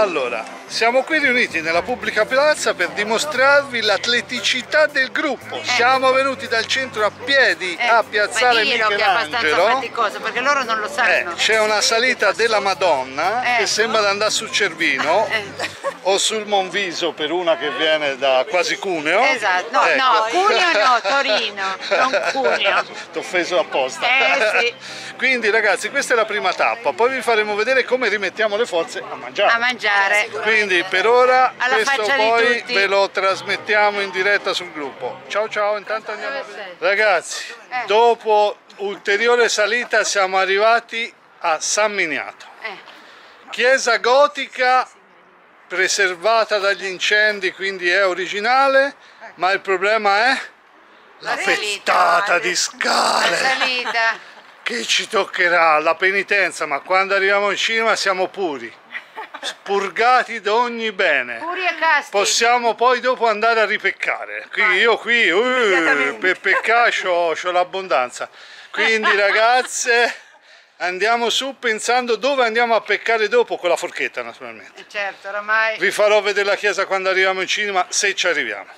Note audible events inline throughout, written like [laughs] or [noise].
Allora, siamo qui riuniti nella pubblica piazza per dimostrarvi l'atleticità del gruppo. Siamo venuti dal centro a piedi Eh, a piazzale fai dirlo che è abbastanza Michelangelo. faticoso perché loro non lo Eh, sanno. c'è una salita della Madonna Eh. che sembra di andare sul Cervino Eh. O sul Monviso per una che viene da quasi Cuneo. Esatto, no, Ecco. no, Cuneo no, Torino, non [laughs] Cuneo. T'ho offeso apposta. Eh, sì. [laughs] Quindi ragazzi questa è la prima tappa, poi vi faremo vedere come rimettiamo le forze a mangiare. A mangiare. Quindi per ora Alla questo poi ve lo trasmettiamo in diretta sul gruppo. Ciao ciao, intanto andiamo a vedere. Ragazzi, Eh. dopo ulteriore salita siamo arrivati a San Miniato. Eh, Chiesa gotica preservata dagli incendi, quindi è originale, ma il problema è la La fettata di scale. Che ci toccherà, la penitenza, ma quando arriviamo in cima siamo puri, spurgati da ogni bene. Possiamo poi dopo andare a ripeccare. Qui, io qui, uh, per peccare c'ho l'abbondanza. Quindi [laughs] ragazze, andiamo su pensando dove andiamo a peccare dopo con la forchetta naturalmente. Eh, Certo, oramai. Vi farò vedere la chiesa quando arriviamo in cinema, se ci arriviamo.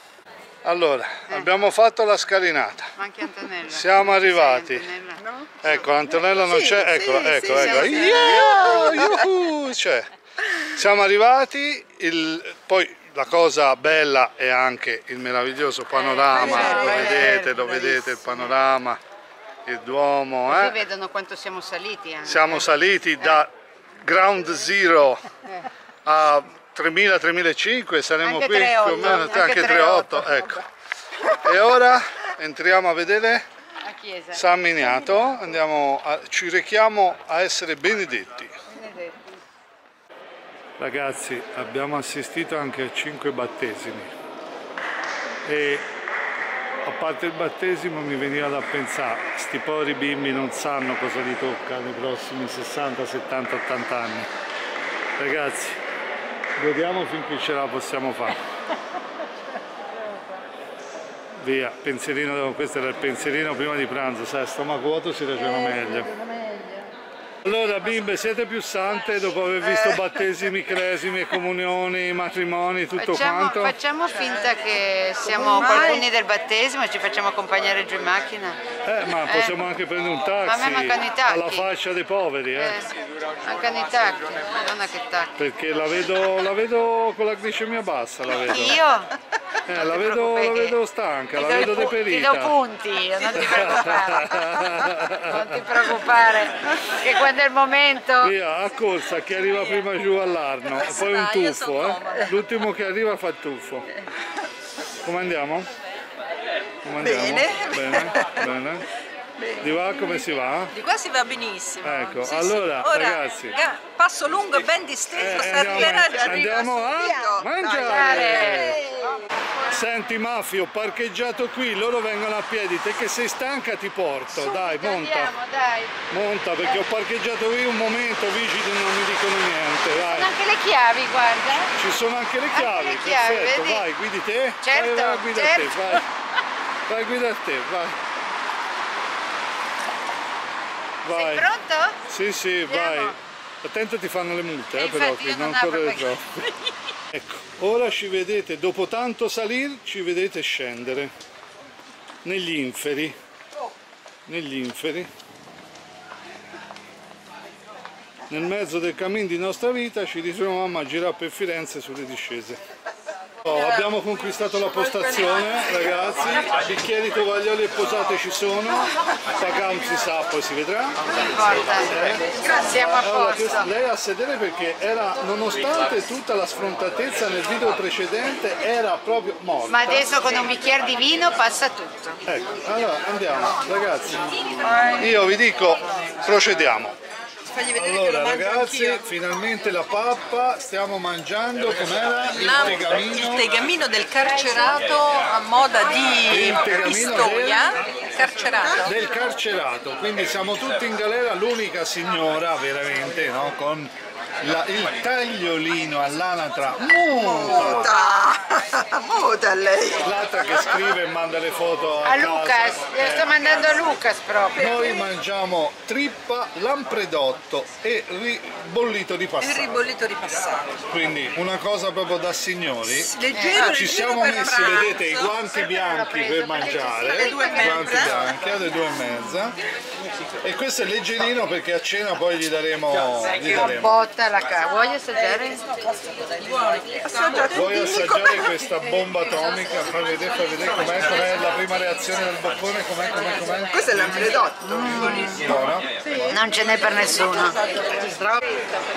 Allora, abbiamo fatto la scalinata. Ma anche Antonella. Siamo arrivati. Antonella? Ecco, l'Antonella non Sì, c'è, sì, eccola, sì, ecco, sì, ecco. sì. Yeah, yuhu, c'è. Siamo arrivati, il- poi la cosa bella è anche il meraviglioso panorama, Eh, lo bello, vedete, lo vedete il panorama, il Duomo, Così eh? vedono quanto siamo saliti anche. Siamo saliti da ground zero a 3000-3005, saremo Anche qui più o 3,8, meno, anche anche 3,8, 3,8, ecco. E ora entriamo a vedere A chiesa. San Miniato, andiamo a- ci rechiamo a essere benedetti. Benedetti. Ragazzi, abbiamo assistito anche a cinque battesimi e a parte il battesimo mi veniva da pensare, sti poveri bimbi non sanno cosa gli tocca nei prossimi 60, 70, 80 anni. Ragazzi, godiamo finché ce la possiamo fare. Via, pensierino, questo era il pensierino prima di pranzo, sai, stomaco vuoto si ragiona meglio. Allora bimbe, siete più sante dopo aver visto battesimi, cresimi, comunioni, matrimoni, tutto Facciamo, quanto? facciamo finta che siamo qualcuno del battesimo e ci facciamo accompagnare giù in macchina. Eh, ma possiamo anche prendere un taxi mancano i tacchi. alla fascia dei poveri, eh? Eh, mancano i tacchi, madonna che tacchi. Perché la vedo, la vedo con la glicemia bassa, la vedo. Io? Eh, Non la vedo, la vedo stanca, ti la vedo deperita. Ti do punti io, non ti preoccupare. non ti preoccupare, che quando è il momento... Via, a corsa, chi arriva prima giù all'Arno, poi un tuffo, eh? L'ultimo che arriva fa il tuffo. Come andiamo? Come andiamo? Bene. [laughs] Bene, bene. Di va come si va? Di qua si va benissimo. Ecco, Sì, allora, sì. Ora, ragazzi. ga- passo lungo e ben disteso, Eh, si andiamo, arriverà già andiamo a mangiare! Senti Mafio, ho parcheggiato qui, loro vengono a piedi, te che sei stanca ti porto, dai, monta, Andiamo, dai. monta perché ho parcheggiato qui un momento, vigili non mi dicono niente, Sono dai. anche le chiavi, guarda. Ci sono anche le chiavi, le chiavi, perfetto, vedi? vai, guidi te? Certo, vai, vai, guida certo. te, vai. Vai, guida te, vai. Vai. Sei pronto? Sì, sì, vai. Andiamo. Attento ti fanno le multe, Eh, eh, però, che non non correre troppo. [laughs] Ecco, ora ci vedete, dopo tanto salir, ci vedete scendere negli inferi. Negli inferi. Nel mezzo del cammin di nostra vita ci ritroviamo a girare per Firenze sulle discese. Oh, abbiamo conquistato la postazione, ragazzi. Bicchieri, tovaglioli e posate ci sono. Pagam si sa, poi si vedrà. Importa. Siamo a posto. lei a sedere perché era, nonostante tutta la sfrontatezza nel video precedente, era proprio morta. Ma adesso con un bicchiere di vino passa tutto. Ecco, allora andiamo, ragazzi. Io vi dico, procediamo. Fagli vedere che Allora lo mangio ragazzi, anch'io. finalmente la pappa, stiamo mangiando, com'era? Il La- tegamino. il tegamino del carcerato a moda di Pistoia, carcerato. del carcerato, quindi siamo tutti in galera, l'unica signora veramente no, con la- il tagliolino all'anatra muta, [laughs] Muta! Lei! l'altra che scrive e manda le foto a, A Lucas, io sto Eh, mandando a Lucas proprio. Noi mangiamo trippa, lampredotto e ri- bollito di Il passato. ribollito ripassato. quindi una cosa proprio da signori. Leggero, Ci siamo messi, vedete, i guanti bianchi per mangiare, Alle due e i guanti mezza. bianchi alle due e mezza. E questo è leggerino perché a cena poi gli daremo, gli daremo. botta cara. Vuoi assaggiare? Assaggia Vuoi assaggiare questa bomba atomica? Fai vedere, fai vedere com'è, com'è la prima reazione del boccone, com'è, com'è, com'è? Questo è l'ambredotto. Buona? Non ce n'è per nessuno.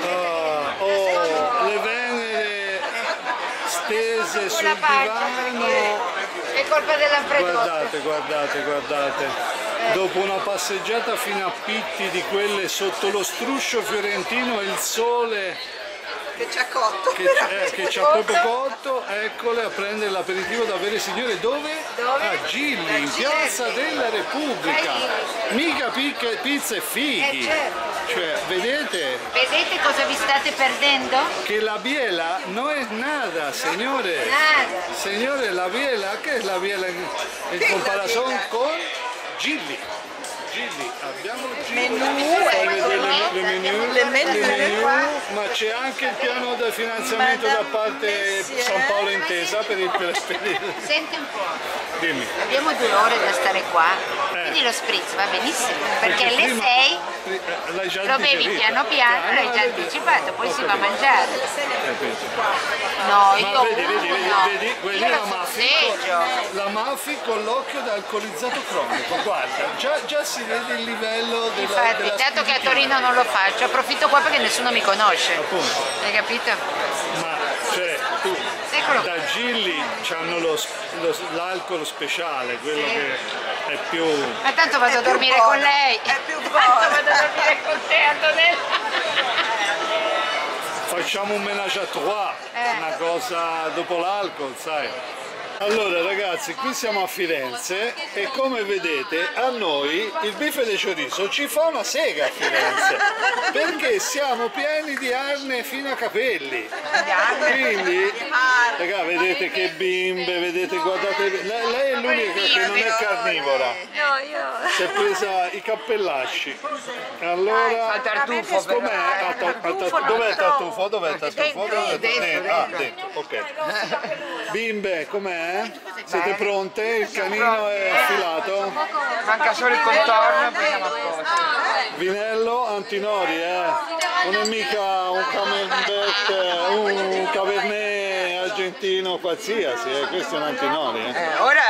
Ah, oh, le venere stese sul divano. È colpa dell'anfredotto. Guardate, guardate, guardate. Dopo una passeggiata fino a Pitti di quelle sotto lo struscio fiorentino e il sole Che ci ha cotto. che, eh, che ci ha proprio cotto, eccole a prendere l'aperitivo da bere signore dove? Dove? A Gilli, in piazza della Repubblica. Mica picche- pizza e fighi. Eh, certo. Cioè, vedete Vedete cosa vi state perdendo? che la biela non è nada, signore. Nada. Señores, la biela, ¿qué es la biela en, en ¿Qué es la comparación biela? con Gilli? Gilli, abbiamo il Menù, vedere le, menù, Le menù. ma c'è anche il piano del finanziamento da parte. San Paolo Intesa per il, per il Senti un po'. Dimmi. Abbiamo due ore da stare qua. Eh. Quindi lo spritz va benissimo. Perché alle prima- 6 pri- eh, lo bevi piano piano, Ah, l'hai già anticipato, poi si va a mangiare. No, Ma io vedi, vedi, vedi, no. vedi, la lo Mafi, sorteggio. la Mafi con l'occhio da alcolizzato cronico, guarda, già, già si vede il livello della, Infatti, della dato che a. Torino non lo faccio, approfitto qua perché nessuno mi conosce. Appunto. Hai capito? Ma cioè tu Eccolo. da Gilli hanno l'alcol speciale, quello Sì. che è più. Ma tanto vado a dormire con lei. è più [laughs] Tanto buono. vado a dormire con te, Antonella. Facciamo un ménage à trois, Eh. una cosa dopo l'alcol, sai. Allora ragazzi, qui siamo a Firenze e come vedete a noi il bife de chorizo ci fa una sega a Firenze perché siamo pieni di arne fino a capelli. Quindi, raga, vedete che bimbe, vedete, guardate, lei, lei è l'unica che non è carnivora. No, io. Si è presa i cappellacci. Allora, Al tartufo, com'è? Dov'è il tartufo? Dov'è il tartufo? Dov'è il Dentro, tartufo? Ah, dentro, ok. Bimbe, com'è? Siete pronte? Il canino è affilato? Manca solo il contorno e siamo a posto. Vinello Antinori, eh? Non è mica un camembert, eh, un cabernet argentino qualsiasi, eh? questo è un Antinori. Eh? Eh, ora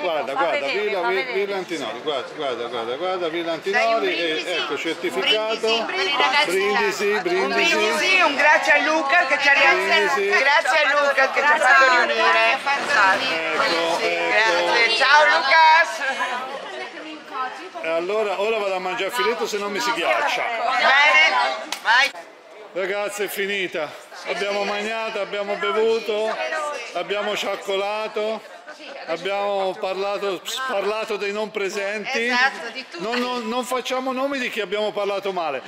Guarda, guarda, Villa, Vi- Villa Antinori, guarda, guarda, guarda, guarda, Villa Antinori, e, ecco certificato, per i ragazzi brindisi, un brindisi, brindisi, un grazie a Luca che ci ha Brindisi. riunito. Grazie a Luca che ci ha fatto riunire. ecco, ecco. Ciao Lucas. E allora, ora vado a mangiare il filetto se non mi si ghiaccia. Bene? Vai. Ragazzi è finita, abbiamo mangiato, abbiamo bevuto, abbiamo cioccolato, abbiamo parlato, parlato dei non presenti. Esatto, di. Non, non- non facciamo nomi di chi abbiamo parlato male.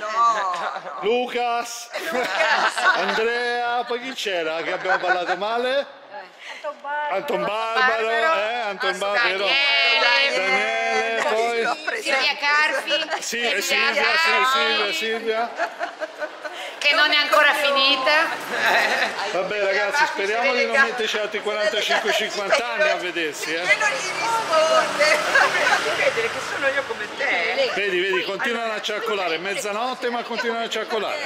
Lucas, [laughs] Andrea, poi chi c'era che abbiamo parlato male? Anton Barbaro, eh, Anton Barbaro, Daniele, poi Silvia Carfi. sì, Silvia, Silvia, Silvia. Che non è ancora finita. Vabbè ragazzi, speriamo di non metterci altri 45-50 anni a vedersi, eh. Non gli risponde. Vedere che sono io come te. Vedi, vedi, continuano a ciaccolare, mezzanotte ma continuano a ciaccolare.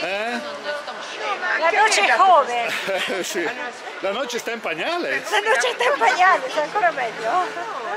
Eh? La noce come? [laughs] Sì. La noce sta in pagnale? La noce sta in pagnale, è ancora meglio.